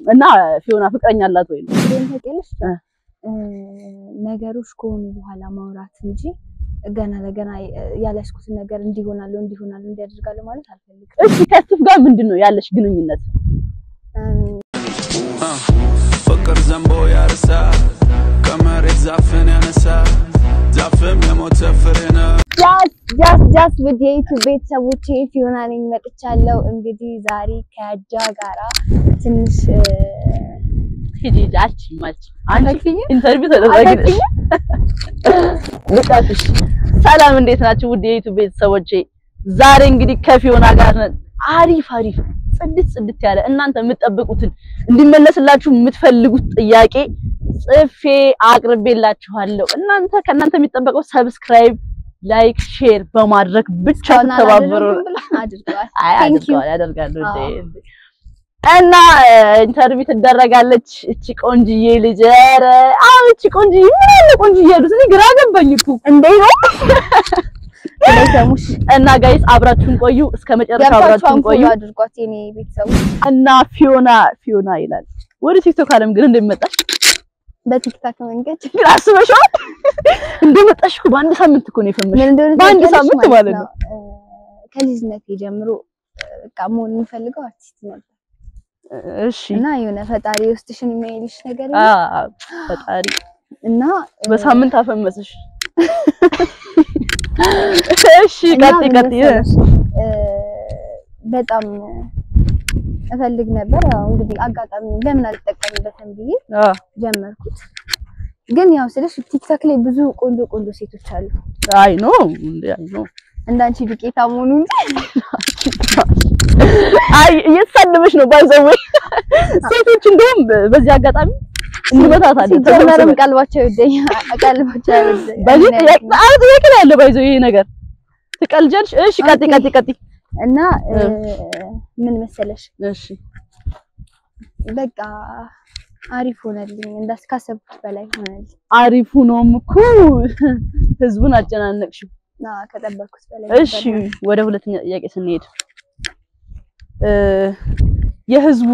እና ፊዮና ፍቅረኛ አላት ወይ? እ፣ ነገሮች ከሆኑ በኋላ ማውራት እንጂ ገና ለገና ያለስኩትን ነገር እንዲሆናለሁ እንዲሆናለሁ እንዲያደርጋለሁ ማለት አልፈልግም። እሺ ከስቲቭ ጋር ምንድን ነው ያለሽ ግንኙነት? ፍቅር ዘንቦ ያርሳ ከመሬት ዛፍን ያነሳ ዛፍም የሞተ ፍሬ ነው። ጃስ ጃስ ጃስ ውድ የ YouTube ቤተሰቦቼ ፊዮና ነኝ መጥቻለሁ። እንግዲህ ዛሬ ከጃ ጋራ ትንሽ ሰላም እንዴት ናችሁ ውድ የ YouTube ቤተሰቦቼ? ዛሬ እንግዲህ ከፊዮና ጋር ነን። አሪፍ አሪፍ ጽድት ጽድት ያለ እናንተ የምትጠብቁትን እንዲመለስላችሁ የምትፈልጉት ጥያቄ ጽፌ አቅርቤላችኋለሁ። እናንተ ከእናንተ የሚጠበቀው subscribe፣ like፣ share በማድረግ ብቻ ተባበሩ። አድርገዋል። ያደርጋሉ እና interview ትደረጋለች እቺ ቆንጅዬ ልጅ። ኧረ አዎ እቺ ቆንጅዬ ምን አለ ቆንጅዬ ያሉት? እኔ ግራ ገባኝ እኮ። እንዴ ነው። እና guys አብራችሁን ቆዩ፣ እስከ መጨረሻ አብራችሁን ቆዩ። እና ፊዮና ፊዮና ይላል። ወደ TikTok አለም ግን እንደመጣሽ በቲክታክ መንገድ አስበሽዋል? እንደመጣሽ እኮ በአንድ ሳምንት እኮ ነው የፈመሽ። በአንድ ሳምንት ማለት ነው። ከልጅነቴ ጀምሮ በቃ መሆን የምፈልገው አርቲስት ነበር እሺ እና የሆነ ፈጣሪ ውስጥሽን የሚያይልሽ ነገር? ፈጣሪ እና በሳምንት አፈመስሽ። እሺ ቀጥይ ቀጥይ። በጣም እፈልግ ነበር። ያው እንግዲህ አጋጣሚ ለምን አልጠቀምበትም ብዬ አ ጀመርኩት። ግን ያው ስልሽ TikTok ላይ ብዙ ቆንጆ ቆንጆ ሴቶች አሉ አይ ኖ አይ ኖ እንዳንቺ ዱቄታ መሆኑ እንጂ አይ እየተሳደበች ነው by the way ሴቶች እንደውም በዚህ አጋጣሚ እንመታታለን ሲጀመርም ቀልባቸው ይወደኛል ቀልባቸው ይወደኛል። በዚህ ጥያቄ ላይ ያለ by the way ይሄ ነገር ትቀልጃለሽ እሺ ቀጥይ okay። ቀጥይ ቀጥይ እና ምን መሰለሽ እሺ በቃ አሪፍ ሆነልኝ፣ እንዳስካሰብኩት በላይ ሆነልኝ አሪፉ ነውም እኮ ህዝቡን አጨናነቅሽው እና ከጠበቅኩት በላይ እሺ ወደ ሁለተኛ ጥያቄ ስንሄድ የህዝቡ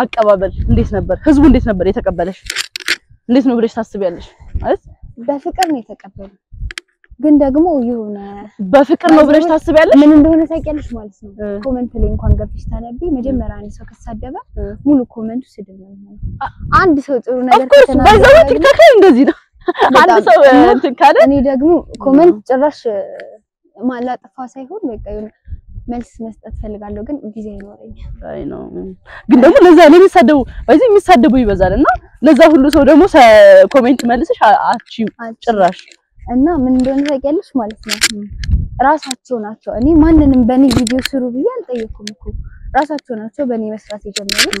አቀባበል እንዴት ነበር? ህዝቡ እንዴት ነበር የተቀበለሽ? እንዴት ነው ብለሽ ታስቢያለሽ? ማለት በፍቅር ነው የተቀበሉ፣ ግን ደግሞ የሆነ በፍቅር ነው ብለሽ ታስቢያለሽ? ምን እንደሆነ ታውቂያለሽ ማለት ነው። comment ላይ እንኳን ገብተሽ ታነቢ መጀመሪያ አንድ ሰው ከተሳደበ ሙሉ comment ኡ ስድብ ነው አንድ ሰው ጥሩ ነገር ከተናገረ ግን TikTok ላይ እንደዚህ ነው። አንድ ሰው እ, እና እንትን ካለ እኔ ደግሞ comment ጭራሽ ማላጠፋ ሳይሆን በቃ የሆነ መልስ መስጠት ፈልጋለሁ፣ ግን ጊዜ አይኖረኝም። I know ግን ደግሞ ለዛ ለሚሳደቡ በዚህ የሚሳደቡ ይበዛል እና ለዛ ሁሉ ሰው ደግሞ comment መልሰሽ አ- አትችይም ጭራሽ እና ምን እንደሆነ ታውቂያለሽ ማለት ነው። ራሳቸው ናቸው። እኔ ማንንም በእኔ ቪዲዮ ስሩ ብዬ አልጠየኩም እኮ ራሳቸው ናቸው በእኔ መስራት የጀመሩት።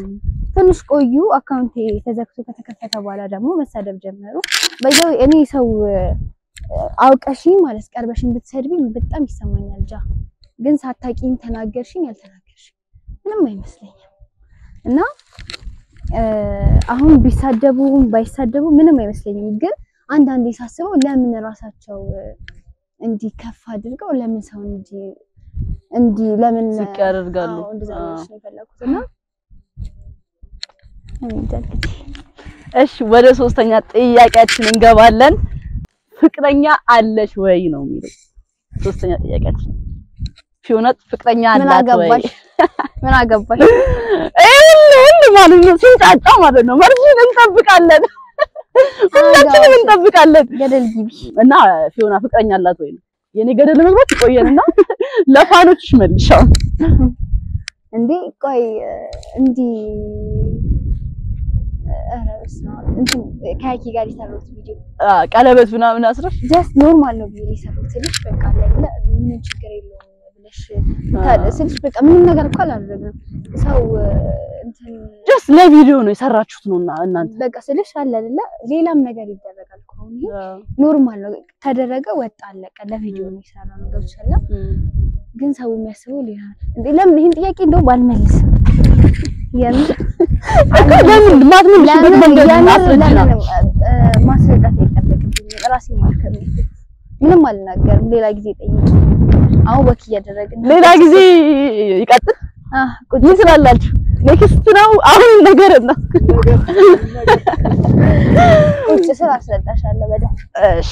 ትንሽ ቆዩ። አካውንቴ ተዘግቶ ከተከፈተ በኋላ ደግሞ መሳደብ ጀመሩ። በዛው እኔ ሰው አውቀሽኝ ማለት ቀርበሽኝ ብትሰድብኝ በጣም ይሰማኛል። ጃ ግን ሳታቂኝ ተናገርሽኝ ያልተናገርሽኝ ምንም አይመስለኝም። እና አሁን ቢሳደቡም ባይሳደቡ ምንም አይመስለኝም። ግን አንዳንዴ ሳስበው ለምን ራሳቸው እንዲህ ከፍ አድርገው ለምን ሰው እንዲህ እንዲህ ለምን ዝቅ ያደርጋሉ። እሺ ወደ ሶስተኛ ጥያቄያችን እንገባለን። ፍቅረኛ አለሽ ወይ ነው የሚለው ሶስተኛ ጥያቄያችን። ፊዮናት ፍቅረኛ አላት ወይ? አገባሽ? ምን አገባሽ? እልል ማለት ነው ሲንጫጫ ማለት ነው። መርሽን እንጠብቃለን፣ ሁላችንም እንጠብቃለን። ገደል ግቢ። እና ፊዮና ፍቅረኛ አላት ወይ ነው? የኔ ገደል መግባት ይቆየንና ለፋኖችሽ መልሻው እንዴ ቆይ እንትን ከያኪ ጋር የሰሩት ቪዲዮ ቀለበት ምናምን አስረሽ? just normal ነው ብዬ የሰሩት። ስልሽ በቃ ምንም ችግር የለውም ታዲያ ስልሽ በቃ ምንም ነገር እኮ አላደረግንም። ሰው እንትን just ለቪዲዮ ነው የሰራችሁት ነው እና እናንተ? በቃ ስልሽ አለ አይደለ? ሌላም ነገር ይደረጋል እኮ አሁን normal ነው። ተደረገ ወጣ አለቀ። ለቪዲዮ ነው የሰራ ነገር ይችላል ግን ሰው የሚያስበው ሌላ እንዴ ለምን ይሄን ጥያቄ እንደውም አልመልስም? ለምን? ማስረዳት አይጠበቅብኝም ራሴ ማከም ምንም አልናገርም። ሌላ ጊዜ ጠይቅ አሁን walk እያደረግን ሌላ ጊዜ ይቀጥል ምን ስላላችሁ next ነው አሁን ነገር ነው። ቁጭ ስል አስረዳሻለሁ በደንብ እሺ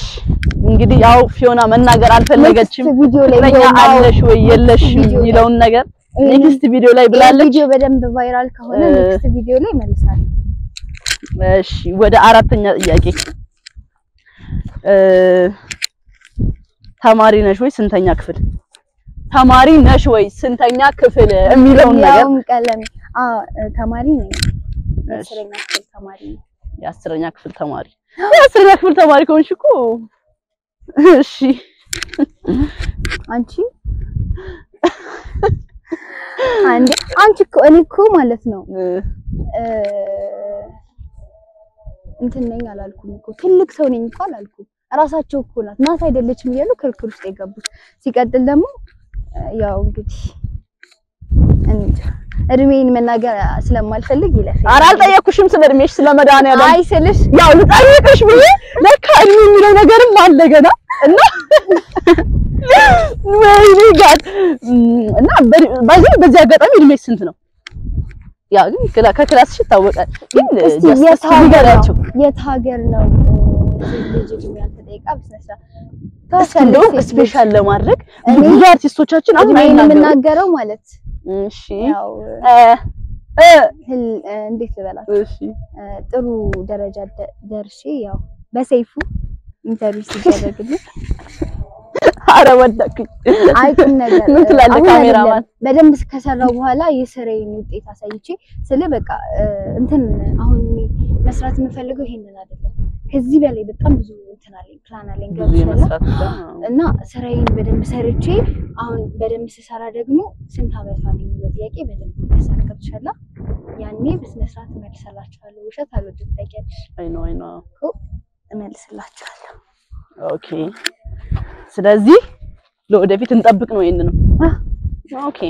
እንግዲህ ያው ፊዮና መናገር አልፈለገችም። አዎ፣ አለሽ ወይ የለሽ የሚለውን ነገር next ቪዲዮ ላይ ብላለች። ቪዲዮ በደንብ viral ከሆነ next ቪዲዮ ላይ መልሳለሁ። እሺ ወደ አራተኛ ጥያቄ ተማሪ ነሽ ወይ ስንተኛ ክፍል? ተማሪ ነሽ ወይ? ስንተኛ ክፍል? የሚለውን ነገር ቀለም። ተማሪ ነኝ። አስረኛ ክፍል ተማሪ ነኝ። የአስረኛ ክፍል ተማሪ። የአስረኛ ክፍል ተማሪ ከሆንሽ እኮ እሺ። አንቺ? አንዴ አንቺ እኮ እኔ እኮ ማለት ነው እንትን ነኝ አላልኩም እኮ። ትልቅ ሰው ነኝ እኮ አላልኩም። እራሳቸው እኮ ናት። ናት አይደለችም እያሉ ክርክር ውስጥ የገቡት። ሲቀጥል ደግሞ ያው እንግዲህ እንጃ እድሜን መናገር ስለማልፈልግ ይለፍ። ኧረ አልጠየኩሽም ስለ እድሜሽ ስለ መድኃኒዓለም አይ ስልሽ ያው ልጠይቅሽ ብዬ ለካ እድሜ የሚለው ነገርም አለ ገና እና ወይኔ God እና በዚህ በዚህ አጋጣሚ እድሜሽ ስንት ነው? ያው ግን ክላ- ከ class ሽ ይታወቃል። ግን የት ሀገር ነው የት ሀገር ነው ሴት ልጅ እድሜ ያልተጠየቃ በስነ ስርዓት እስኪ እንደውም special ለማድረግ ብዙ አርቲስቶቻችን አሁን የምናገረው ማለት እሺ እንዴት ልበላት እሺ ጥሩ ደረጃ ደርሼ ያው በሰይፉ interview ሲደረግልኝ ኧረ ወደኩኝ። አይ ቁም ነገር ምን ትላለህ ካሜራማን? በደንብ ከሰራው በኋላ የስራዬን ውጤት አሳይቼ ስለ በቃ እንትን አሁን መስራት የምፈልገው ይሄንን አይደለም። ከዚህ በላይ በጣም ብዙ እንትን አለኝ ፕላን አለኝ እና ስራዬን በደንብ ሰርቼ አሁን በደንብ ስሰራ ደግሞ ስንት አመቷ ነው የሚለው ጥያቄ በደንብ ይመልሳል። ገብቶሻል? ያኔ በስነ ስርዓት እመልስላችኋለሁ። ውሸት አልወድም ታውቂያለሽ አይ ነው አይ ነው እኮ እመልስላችኋለሁ። Okay ስለዚህ ለወደፊት እንጠብቅ ነው ይሄንን ነው። Okay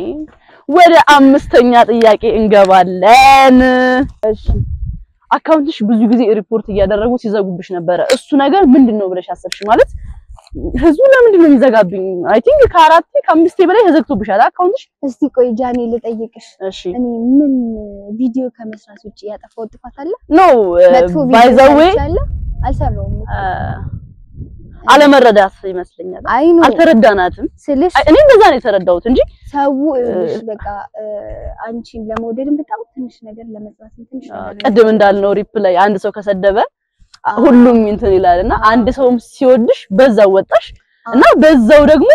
ወደ አምስተኛ ጥያቄ እንገባለን። እሺ account ሽ ብዙ ጊዜ ሪፖርት እያደረጉ ሲዘጉብሽ ነበረ። እሱ ነገር ምንድን ነው ብለሽ አሰብሽ? ማለት ህዝቡ ለምንድን ነው የሚዘጋብኝ? I think ከአራቴ ከአምስቴ በላይ ተዘግቶብሻል Account ሽ። እስቲ ቆይ ጃኔ ልጠይቅሽ፣ እሺ እኔ ምን ቪዲዮ ከመስራት ውጭ ያጠፋው ጥፋት አለ? No by the way ሰርቻለሁ? አለመረዳት ይመስለኛል። አልተረዳናትም። ስልሽ እኔ እንደዛ ነው የተረዳሁት እንጂ ሰው በቃ አንቺን ለመውደድም በጣም ትንሽ ነገር ለመስራትም ትንሽ ቅድም እንዳልነው reply አንድ ሰው ከሰደበ ሁሉም እንትን ይላል እና አንድ ሰውም ሲወድሽ በዛው ወጣሽ እና በዛው ደግሞ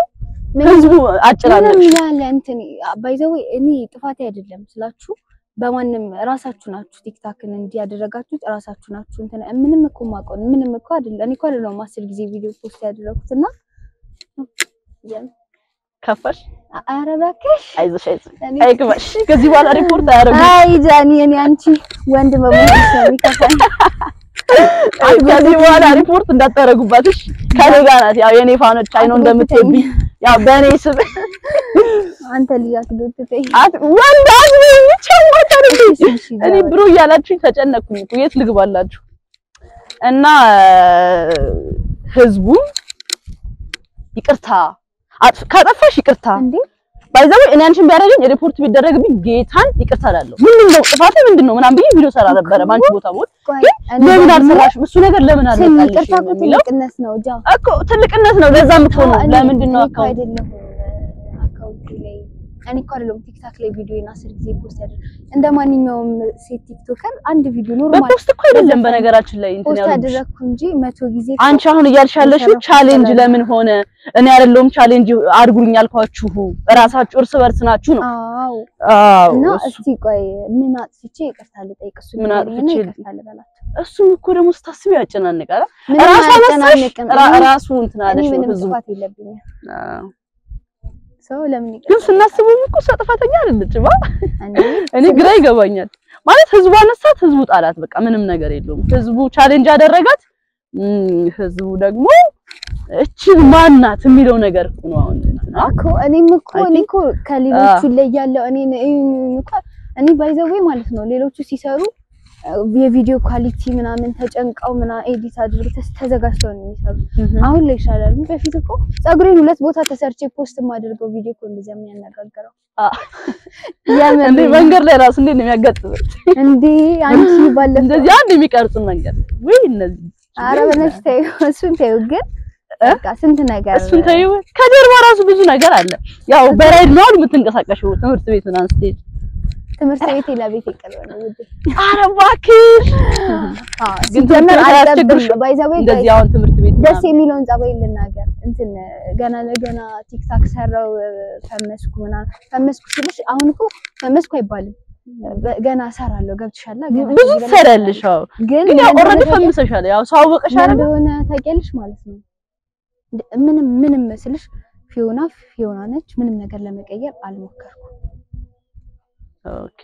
ምንም- ህዝቡ ምንም አጨላለቅሽ። ያለ እንትን by the way እኔ ጥፋቴ አይደለም ስላችሁ በማንም ራሳችሁ ናችሁ TikTok ን እንዲያደረጋችሁት ራሳችሁ ናችሁ እንትን ምንም እኮ ማውቀው ምንም እኮ አይደለም። እኔ እኮ አይደለም አስር ጊዜ ቪዲዮ post ያደረኩት እና ከፋሽ? ኧረ እባክሽ አይዞሽ አይዞሽ ከዚህ በኋላ ሪፖርት አያደርጉም። አይ ጃኒ እኔ አንቺ ወንድ በመሆንሽ ነው የሚከፋኝ። ከዚህ በኋላ ሪፖርት እንዳታረጉባትሽ ከኔ ጋር ናት። ያው የኔ ፋኖች አይኖ እንደምትወብኝ ያው በእኔ ስም አንተ ልጅ አትጎትተኝ አት ወንድ አዝበ ይቻላል እሺ፣ እሺ፣ እኔ ጃኒ። ብሮ እያላችሁ ተጨነቅኩኝ እኮ የት ልግባላችሁ? እና ህዝቡ ይቅርታ ካጠፋሽ ይቅርታ ባይዘው እኔ አንቺን ቢያደርገኝ ሪፖርት ቢደረግብኝ ጌታን ይቅርታ እላለሁ። ምንድን ነው ጥፋቴ ምንድን ነው ምናምን ብዬ ቪዲዮ ሰራ ነበረ ባንቺ ቦታ ሞት ግን ለምን አልሰራሽም? እሱ ነገር ለምን አልመጣልሽም እኮ ትልቅነት ነው እኮ ትልቅነት ነው። ለዛ የምትሆኑ እኔ- ለምንድን ነው እኮ account እኔ እኮ አይደለሁም TikTok ላይ ቪዲዮን አስር ጊዜ post ያደረግ እንደ ማንኛውም ሴት TikToker አንድ ቪዲዮ normal በ post እኮ አይደለም በነገራችን ላይ እንትን post ያሉብሽ ያደረግኩ እንጂ መቶ ጊዜ አንቺ አሁን የሰራሁት challenge ለምን ሆነ? እኔ አይደለሁም challenge አድርጉኝ ያልኳችሁ እራሳችሁ እርስ በርስ ናችሁ ነው። አዎ አዎ እና እስቲ ቆይ ምን አጥፍቼ ይቅርታ ልጠይቅ እሱ ምን አጥፍቼ ይቅርታ ልበላቸው እሱም እኮ ደግሞ ስታስቢ ያጨናንቃል። ራሱ አነሳሽ ራሱ እንትን አለሽ ነው ህዝቡ። ሰው ለምን ግን ይቅርታ ስናስበው እኮ እሷ ጥፋተኛ አይደለችም። አ? እንዴ እኔ ግራ ይገባኛል። ማለት ህዝቡ አነሳት፣ ህዝቡ ጣላት። በቃ ምንም ነገር የለውም። ህዝቡ challenge አደረጋት፣ ህዝቡ ደግሞ እችን ማናት የሚለው ነገር እኮ ነው አሁን? እኮ እኔም እኮ እኔ እኮ ከሌሎቹ ላይ ያለው እኔ እኔ by the way ማለት ነው ሌሎቹ ሲሰሩ የቪዲዮ quality ምናምን ተጨንቀው ምናምን edit አድርገው ተዘጋጅተው ነው የሚሰሩት። አሁን ላይ ይሻላል። በፊት እኮ ፀጉሬን ሁለት ቦታ ተሰርቼ post የማደርገው ቪዲዮ እኮ እንደዚያ የሚያነጋግረው እንዴ መንገድ ላይ ራሱ እንዴት ነው የሚያጋጥመው? እንዴ አንቺ ባለፈው እንደዚህ አንድ የሚቀርጹን መንገድ ወይ እነዚህ ኧረ በነፍስ ተይው፣ እሱን ተይው። ግን በቃ ስንት ነገር እሱን ተይው። ከጀርባ ራሱ ብዙ ነገር አለ። ያው በ Ride ነው የምትንቀሳቀሽው ትምህርት ቤት ምናምን ስትሄድ። ትምህርት ቤት ለቤት ይቀርብ ነው ኧረ እባክሽ ሲጀመር እንደዚህ አሁን ትምህርት ቤት ደስ የሚለውን ጸባይ ልናገር። እንትን ገና ለገና TikTok ሰራው ፈመስኩ ምናምን ፈመስኩ ስልሽ አሁን እኮ ፈመስኩ አይባልም። ገና እሰራለሁ ገብቶሻላ። ብዙ ትሰሪያለሽ። አዎ ግን ያው already ፈምሰሻል። ያው ሰው አይደል? እንደሆነ ታውቂያለሽ ማለት ነው። ምንም ምንም ስልሽ ፊዮና ፊዮና ነች። ምንም ነገር ለመቀየር አልሞከርኩም። Okay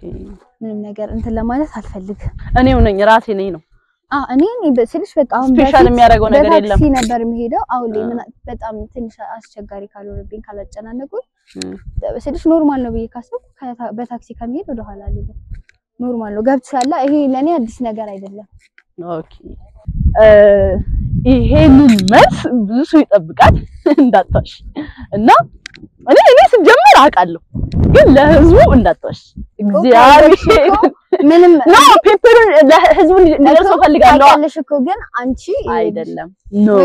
ምንም ነገር እንትን ለማለት አልፈልግም። እኔው ነኝ ራሴ ነኝ ነው አ እኔ ስልሽ በቃ አሁን special የሚያደርገው ነገር የለም። በታክሲ ነበር የሚሄደው። አሁን ላይ በጣም ትንሽ አስቸጋሪ ካልሆነብኝ ካላጨናነቁኝ ስልሽ normal ነው ብዬ ካሰብኩ በታክሲ ከመሄድ ወደ ኋላ አልልም። Normal ነው ገብቶሻል። ይሄ ለኔ አዲስ ነገር አይደለም። Okay ይሄንን መልስ ብዙ ሰው ይጠብቃል እንዳትዋሽ እና እኔ እኔ ስጀምር አውቃለሁ ግን ለህዝቡ እንዳትዋሽ። እግዚአብሔር! ምንም no paper ኡን ለህዝቡ እንዲደርሰው ፈልጋለሁ ታውቂያለሽ እኮ ግን አንቺ አይደለም። No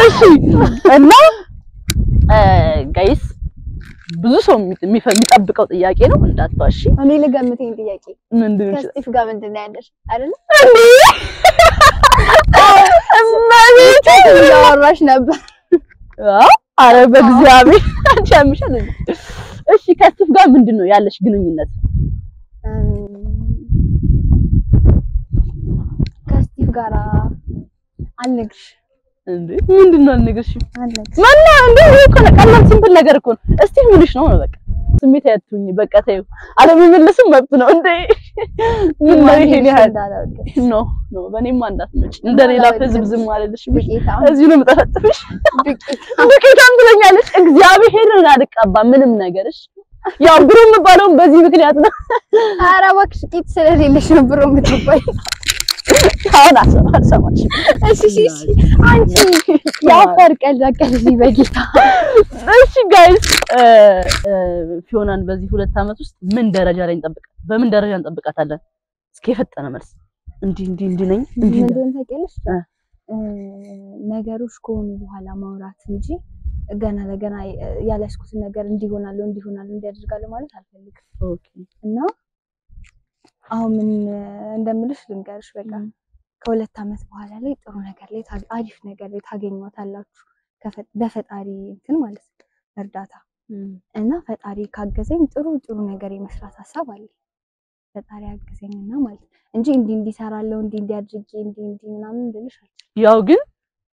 እሺ እና guys ብዙ ሰው የሚጠብቀው ጥያቄ ነው። እንዳትዋሺ። እኔ ልገምተኝ ጥያቄ ምንድን ነው? ከስቲፍ ጋር ምንድን ነው ያለሽ? እመቤቴ እያወራሽ ነበር። አዎ፣ ኧረ በእግዚአብሔር! አንቺ ያምሻል? እሺ ከስቲፍ ጋር ምንድን ነው ያለሽ ግንኙነት? ከስጢፍ ጋር አልነግርሽ እንዴ ምንድን ነው አልነገርሽም? ማና እንዴ ይሄ እኮ ቀላል ሲምፕል ነገር እኮ ነው። እስቲ ምንሽ ነው ነው በቃ ስሜት ያቱኝ በቃ ተይው። አለመመለስም መብት ነው እንዴ ምን ነው ይሄን ያህል ኖ ኖ በእኔማ እንዳትመጪ እንደ ሌላ ህዝብ ዝም አልልሽም። እዚሁ ነው የምጠፈጥፍሽ። ዱቄታም ትለኛለች። እግዚአብሔርን አልቀባም ምንም ነገርሽ። ያው ብሩ የምባለውም በዚህ ምክንያት ነው። ኧረ እባክሽ ቂጥ ስለሌለሽ ነው bro የምትባይ። አሁን አልሰማሽም። እሺ እሺ እሺ አንቺ የአፋር ቀልድ አቀልጂ በጌታ እሺ guys ፊዮናን በዚህ ሁለት ዓመት ውስጥ ምን ደረጃ ላይ እንጠብቃት? በምን ደረጃ እንጠብቃታለን? እስኪ የፈጠነ መልስ። እንዲህ እንዲህ እንዲህ ነኝ እንዲህ እንደሆነ ታውቂያለሽ? ነገሮች ከሆኑ በኋላ ማውራት እንጂ ገና ለገና ያለስኩትን ነገር እንዲሆናለሁ እንዲሆናለሁ እንዲያደርጋለሁ ማለት አልፈልግም። okay እና አሁን ምን እንደምልሽ ልንገርሽ። በቃ ከሁለት ዓመት በኋላ ላይ ጥሩ ነገር ላይ አሪፍ ነገር ላይ ታገኟታላችሁ በፈጣሪ እንትን ማለት ነው እርዳታ እና ፈጣሪ ካገዘኝ ጥሩ ጥሩ ነገር የመስራት ሀሳብ አለ። ፈጣሪ ያገዘኝና ማለት ነው እንጂ እንዲህ እንዲሰራለሁ እንዲህ እንዲያድርጌ እንዲህ እንዲህ ምናምን አልችልም። ያው ግን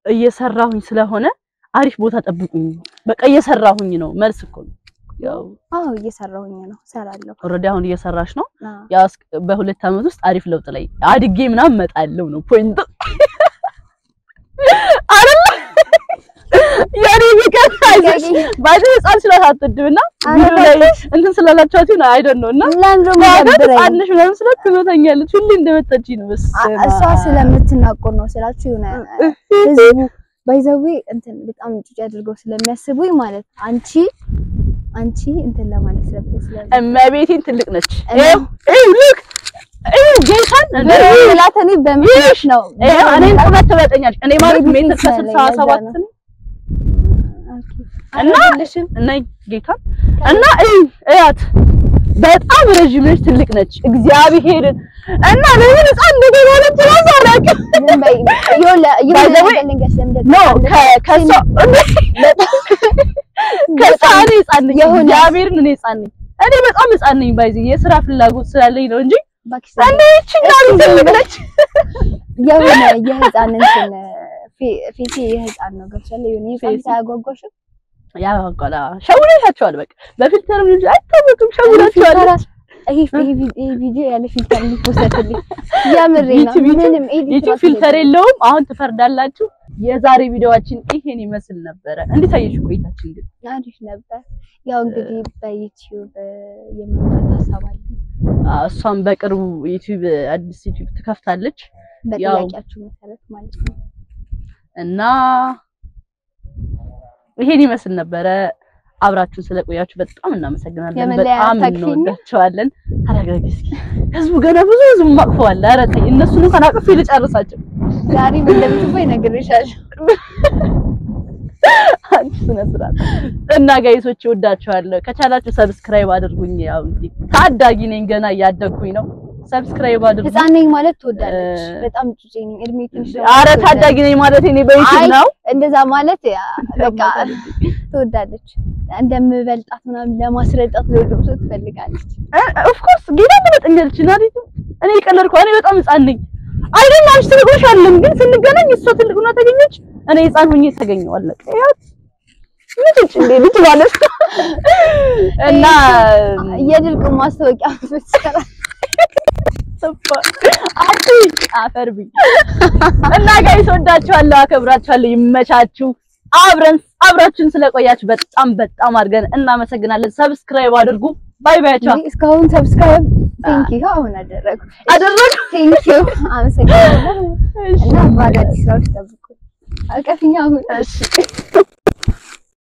እየሰራሁኝ ስለሆነ አሪፍ ቦታ ጠብቁኝ። በቃ እየሰራሁኝ ነው መልስ እኮ ነው። ያው አዎ እየሰራሁኝ ነው፣ እሰራለሁ። already አሁን እየሰራሽ ነው። ያው በሁለት ዓመት ውስጥ አሪፍ ለውጥ ላይ አድጌ ምናምን እመጣለሁ ነው point አይደል? ያኔ አይዞሽ። by the way ህፃን ስላሳትድብና ቪዲዮ ላይ እንትን ስላላችኋት ይሁን አይደል ነው እና ለአንዱ ማለት የሚደብረኝ ህፃን ነሽ ምናምን ስላት ትመታኛለች። ሁሌ እንደመታች ነው በስ እሷ ስለምትናቆር ነው ስላችሁ የሆነ ህዝቡ ባይዘዌ እንትን በጣም ጭጭ አድርገው ስለሚያስቡኝ ማለት አንቺ አንቺ እንትን ለማለት ስለዚህ እመቤቴን ትልቅ ነች። ይኸው ይኸው ልክ ይኸው ጌታን እኔ ነው። ይኸው እኔን ቁመት እኔ ማለት ሜትር ከስልሳ ሰባት እና እና እያት በጣም ረዥም ነች፣ ትልቅ ነች። እግዚአብሔርን እና ለምን ህፃን ራሱ አላውቅም። እኔ ህፃን ነኝ። እግዚአብሔርን እኔ ህፃን ነኝ። እኔ በጣም ህፃን ነኝ። ባይዚ የስራ ፍላጎት ስላለኝ ነው እንጂ የሆነ የህፃን እንትን ፌቴ የህፃን ነው ገብቻለሁ። የሆነ የህፃን? ሳያጓጓሽም ያጓጓላ ሸውዳችኋል። በቃ በ filter ም ልጅ አይታወቅም። ይሄ ይሄ ቪዲዮ ያለ filter ሊ post ልኝ የምሬ ነው። ምንም filter የለውም። አሁን ትፈርዳላችሁ። የዛሬ ቪዲዮዋችን ይሄን ይመስል ነበረ። እንዴት አየሽ ቆይታችን ግን? አሪፍ ነበር። ያው እንግዲህ በ YouTube የመምጣት ሀሳብ አለ። እሷም በቅርቡ YouTube አዲስ YouTube ትከፍታለች በጥያቄያችሁ መሰረት ማለት ነው። እና ይሄን ይመስል ነበረ። አብራችሁን ስለቆያችሁ በጣም እናመሰግናለን። በጣም? እንወዳቸዋለን። እስኪ። ህዝቡ ገና ብዙ ህዝብ ማቅፈዋል። ኧረ ተይ፣ እነሱን እንኳን አቅፌ ልጨርሳቸው። ዛሬ እንደምትባይ ነግሬሻለሁ። አንቺ ስነ ስርዓት እና guys ኦች እወዳቸዋለሁ። ከቻላችሁ subscribe አድርጉኝ። ያው እንግዲህ ታዳጊ ነኝ ገና እያደግኩኝ ነው። subscribe አድርጉኝ። ህፃን ነኝ ማለት ትወዳለች። በጣም ጩጬ ነኝ። እድሜ ትንሽ ነው አረ ማለት ታዳጊ ነኝ ማለት እኔ በ YouTube ነው። እንደዛ ማለት በቃ ትወዳለች። እንደምበልጣት ምናምን ለማስረዳት ለወደው ትፈልጋለች። of course ጌታ ትመጠኛለች። ናሪቱ እኔ ቀለድኩ። እኔ በጣም ህፃን ነኝ አይደል? አንቺ ትልቅ አይደለም፣ ግን ስንገናኝ እሷ ትልቅ ሆና ተገኘች፣ እኔ ህፃን ሆኜ ተገኘሁ። አለቀ። ያት ልጅ እንዴ ልጅ ማለት እና የድልቅ ማስታወቂያ አቲ አፈርቢ እና guys ወዳችኋለሁ፣ አከብራችኋለሁ። ይመቻችሁ። አብረን አብራችሁን ስለቆያችሁ በጣም በጣም አድርገን እናመሰግናለን። subscribe አድርጉ። bye bye ያችሁ እስካሁን subscribe thank you አሁን አደረጉ አደረግ thank you አመሰግናለሁ። እና በአዳዲስ ስራዎች ጠብቁ። አቀፊኛ አሁን። እሺ